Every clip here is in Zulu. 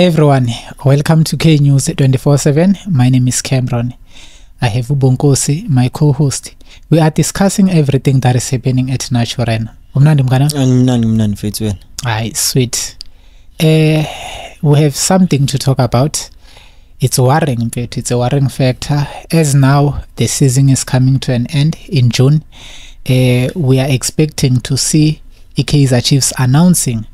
Everyone, welcome to K News 24/7. My name is Cameron. I have Ubonkosi, my co-host. We are discussing everything that is happening at Naturena. Umnandi mngana? angimnandi mnandi mfethu wena hayi sweet. Uh, we have something to talk about. It's worrying, mfethu it's a worrying factor. As now the season is coming to an end in June, uh, we are expecting to see i-kaizer Chiefs announcing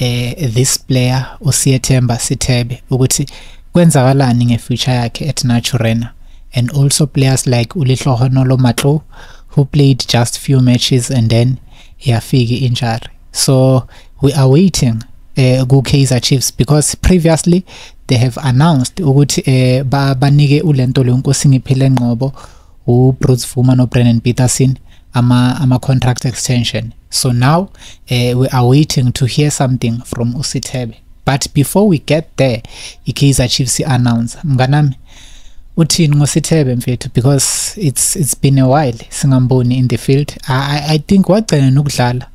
uh, this player usiyethemba Sithebe ukuthi kwenzakalani ngefuture yakhe at Naturena and also players like Ulihlohonolo Matlo who played just few matches and then yafiki injury. So we are waiting eh ku Kaizer Chiefs because previously they have announced ukuthi eh ba banike ulento lenkosi ngiphile ngqobo uBruce Bruce Vuma no Peterson ama ama contract extension. So now uh, we are waiting to hear something from Usithebe but before we get there iKaizer Chiefs announce mnganami uthini ngosithebe mfethu? Because it's it's been a while singamboni in the field. I i, think wagcina nokudlala.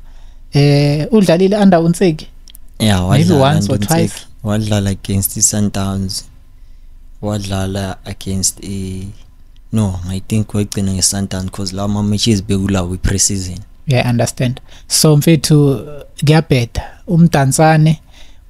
Eh udlalile under unseki? Yeah Maybe once or twice. wadlala against i-sundowns. Wadlala against i no i think wayigcine nge-sundown because la ma-matches bekulawo i-preseason yeah I understand. So mfethu kuyabheda umdansane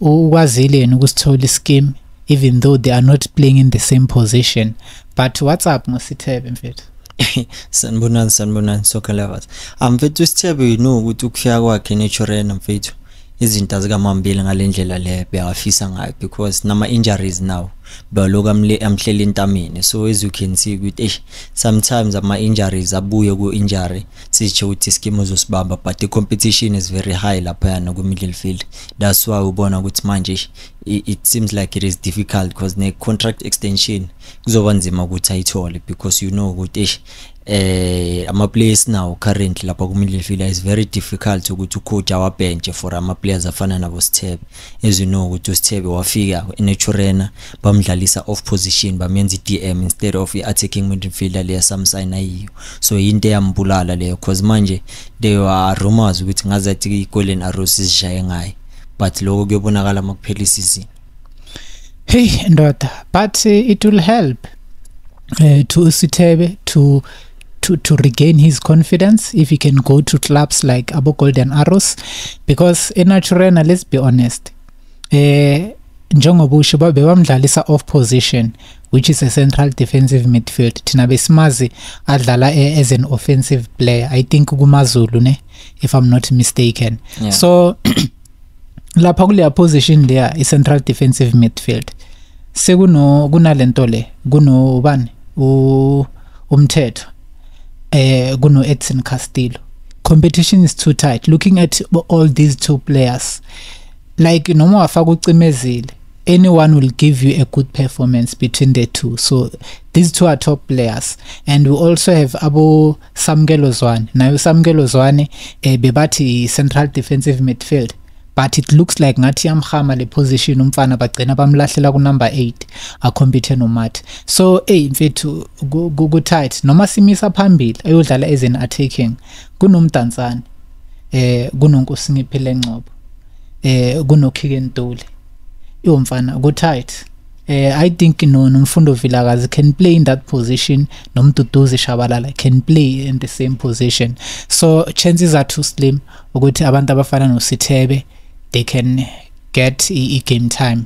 ukwazile yena ukusithola ischeme even though they are not playing in the same position. But what's up ngosithebe mfethu? Sanibonani sanibonani soccer lovers um mfethu isithebe you know ukuthi ukufika kwakhe neturena mfethu izinto azikamambili ngale ndlela le bekafisa ngayo because nama-injuries now baloku amhlela entameni. So as you can see ukuthi eish sometimes ama-injuries abuye ku-injury sitsho ukuthi iskimu uzosibamba but i-competition is very high laphayana ku-middle field. That's why ubona ukuthi manje it seems like it is difficult because ne-contract extension kuzoba nzima ukuthi ayithole because you know ukuthi eish eh ama-players now currently lapha ku-middle field is very difficult ukuthi ucoach awabhentshe for ama-players afana nabo Sithebe as you know ukuthi uSithebe wafika eNaturena bamdlalisa off position bamenza i-DM instead of i-attacking midfielder leya samsign ayiyo. So yinto eyambulala leyo cause manje there were rumors ukuthi ngazathi i-Golden Arrows izishaye ngayo but lokho kuyobonakala makuphela isizini. Hey ndoda but uh, it will help uh, to Usithebe to to to regain his confidence if he can go to clubs like Abo Golden Arrows. Because eNaturena let's be honest eh njengoba usho off position which is a central defensive midfield. Thina besimazi adlala eh, as an offensive player. I think kumaZulu ne? If i'm not mistaken. Yeah. so lapha kuleya position leya i-central defensive midfield. Sekuno kunalento le kunobani umthetho eh kuno Edson Castillo competition is too tight. Looking at all these two players like noma wafaka ucimezile anyone will give you a good performance between the two. So these two are top players. And we also have abo Samkelo Zwane nayo Samkelo Zwane eh, bebathi central defensive midfield but it looks like ngathi yamhama le position umfana bagcina bamlahlela ku number 8 acompete nomathi so hey mfethu ku- ku ku tight. Noma simisa phambili ayodlala as an attacking kunomdansane eh kunonkosinciphile ngcobo eh kunokhike ntuli. Iwomfana ku tight. Eh i think no nomfundo vilakazi can play in that position nomduduzi shabalala can play in the same position. So chances are too slim ukuthi abantu abafana nosithebe they can get i, i game time.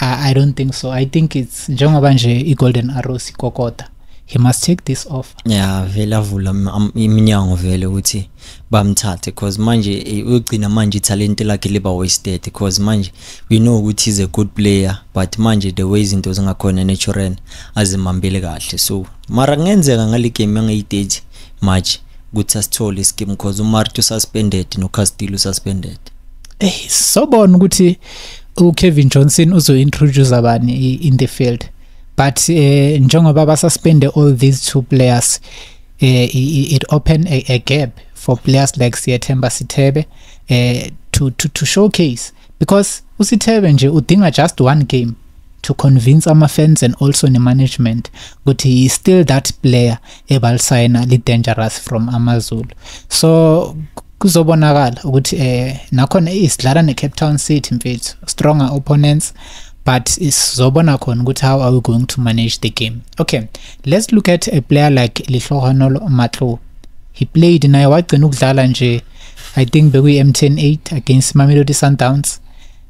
I, i don't think so. I think it's njengoba nje i-golden arrows ikokota he must take this off. Ya vele avula am- am- iminyango vele ukuthi bamthathe cause manje eh, uyogcina manje ithalente lakhe liba wasted cause manje we know ukuthi he's a good player but manje the way izinto zingakhona natural azimambile kahle. So mara kungenzeka ngale game yangayi-30 march ukuthi asithole ischeme cause umarto suspended nocastillo suspended eh sobona ukuthi uKevin Johnson uzo-introduce abani i- in the field? But eh njengoba basuspende all these two players eh i- i- it open a, a gap for players like Siethemba Sithebe eh to to to showcase. Because uSithebe nje udinga just one game to convince ama fans and also ne management ukuthi he is still that player ebalisayina li dangerous from amazulu. So kuzobonakala ukuthi eh nakhona isidlala neCape Town City mfethu stronger opponents but sizobona khona ukuthi how are we going to manage the game. Okay let's look at a player like lihlohonolo matlo. He played naye wagcina ukudlala nje i think bekuyi-m10 8 against mamelodi sundowns.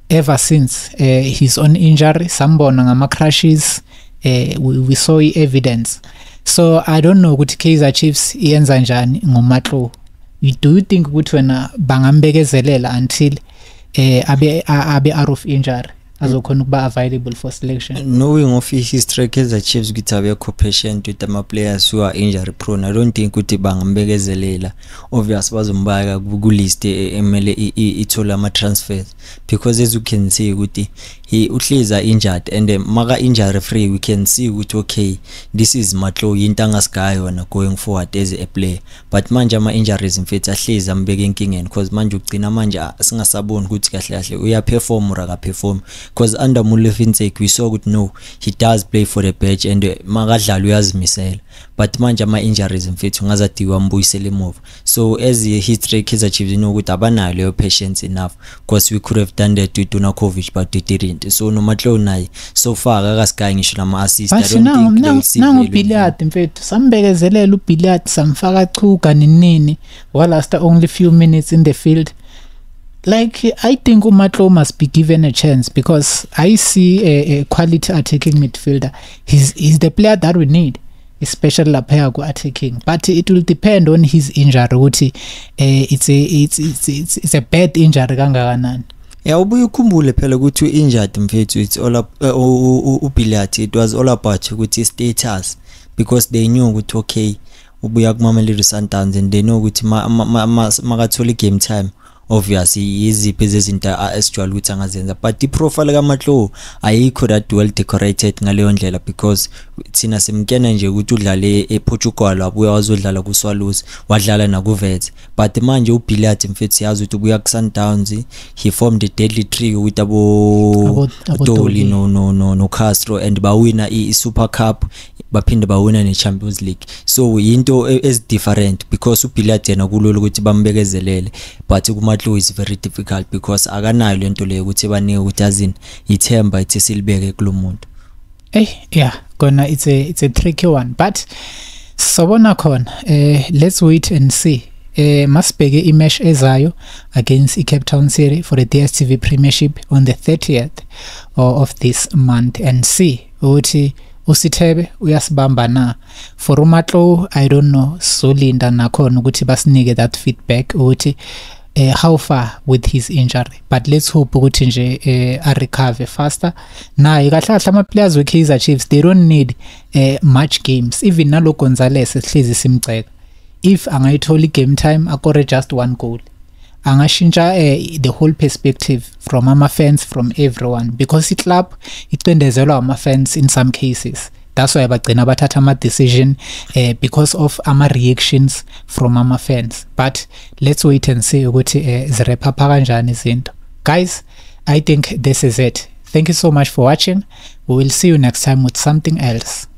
Ever since uh, his own injury sambona ngama-crushes uh, we, we saw i-evidence. So i don't know ukuthi kaizer chiefs iyenza njani ngomatlo do you think ukuthi wena bangambekezelela until eh abe abe out of injury? Azokhona ukuba available for selection. Knowing of history kaizer chiefs ukuthi abekho patient with ama-players who are injury prone i don't think ukuthi bangambekezelela. Obvious bazombaka kulist emele ithole ama-transfers. Because as you can see ukuthi he uhleza injured and maka injury free we can see ukuthi okay this is matlo into angasigayo yona going forward as a player. But manje ama injuries mfethu ahlezi ambeke enkingeni because manje ugcina manje singasaboni ukuthi kahle kahle uya perform ora ka perform because under Mulefinsek we saw ukuthi no he does play for the bench and makadlala uyazimisela. But manje ama injuries mfethu ngazadiwa ambuyisele emuva. So as a history Kaizer Chiefs know ukuthi abanayo leyo patience enough. Because we could have done that with Dunakovic but we didn't. So no matlo naye so far akasigayi ngisho nama assist i don't think they will see nangu Billiard mfethu. Sambekezelela uBilliard samfaka chuka ninini. Walasta only few minutes in the field. Like I think Umatlo must be given a chance because I see a, a quality attacking midfielder. He's he's the player that we need, especially lapha ku attacking. But it will depend on his injury ukuthi uh, it's a it's, it's it's it's a bad injury kangakanani. ya ubuye ukhumbule phela ukuthi u-injured mfethu it's all uh, ubilliard it was all about ukuthi status because they knew ukuthi okay ubuya kumamelodi sundowns and they know ukuthi makathola i-game time obvious yiziphi zezinto esijwayele ukuthi angazenza but iprofile kaMatlo ayikho that well decorated ngaleyo ndlela because thina simkena nje ukuthi udlale ePortugal wabuya wazodlala kuSwallows wadlala nakuVet but manje uBilliard mfethu yazi ukuthi ubuya kuSundowns he formed a deadly trio with abo Doli no no no no Castro and bawina iSuper Cup baphinde bawina neChampions League. So into is different because uBilliard yena kulolo ukuthi bambekezelele but kuma Matlo is very difficult because akanayo lento leyo ukuthi banike ukuthi azini ithemba ithi silibeke kulomuntu eh yeah kona it's a it's a tricky one but sobona khona eh let's wait and see. Eh masibheke imatch ezayo against iCape Town City for the DStv Premiership on the 30th of this month and see ukuthi usithebe uyasibamba na? For umatlo i don't know. Solinda nakhona ukuthi basinike that feedback ukuthi uh, how far with his injury? But let's hope ukuthi nje uh, a recover faster. Naye kahle kahle ama players we Kaizer Chiefs they don't need uh, much games. Even nalo Gonzalez sihlezi simceka if angayithola game time akore just one goal. Angashintsha uh, the whole perspective from ama fans from everyone. Because iclub icindezelwa ama fans in some cases. That's why bagcina bathatha ama decision uh, because of ama reactions from ama fans. But let's wait and see ukuthi uh, zirephapha kanjani izinto. Guys i think this is it. Thank you so much for watching. We will see you next time with something else